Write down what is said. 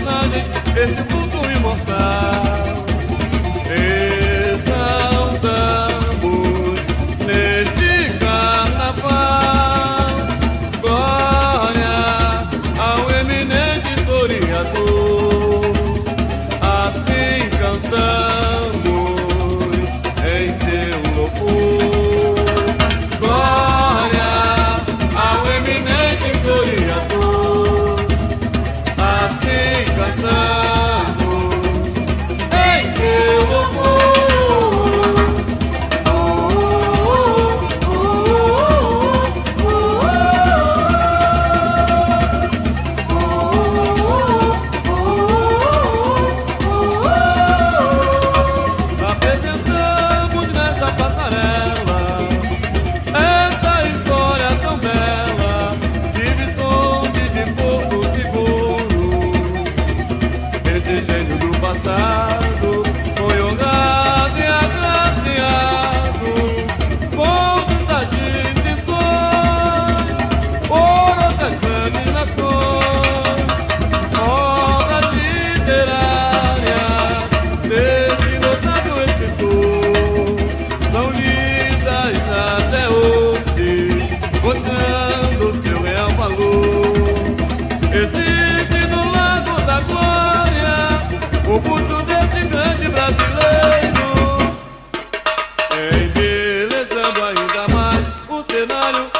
personagens, esse mundo imortal. Ei, the glória, o culto desse grande brasileiro, embelezando ainda mais o cenário